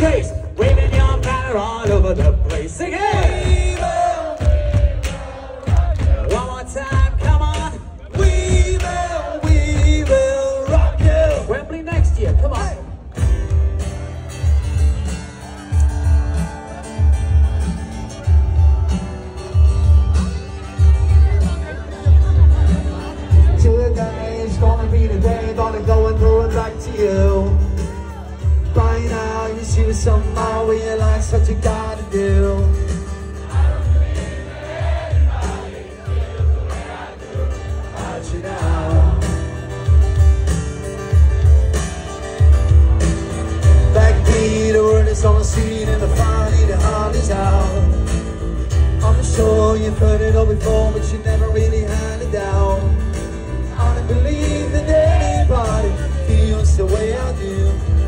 case, waving your banner all over the place. Sing it! One more time, come on. We will, we will rock you. Next year, come on. Today is gonna be the day, gonna go and it back to you you see do. The way I do. I'm you now. Backbeat, the word is on the scene, and the funny, the heart is out. I'm sure you've heard it all before, but you never really had it down. I don't believe that anybody feels the way I do.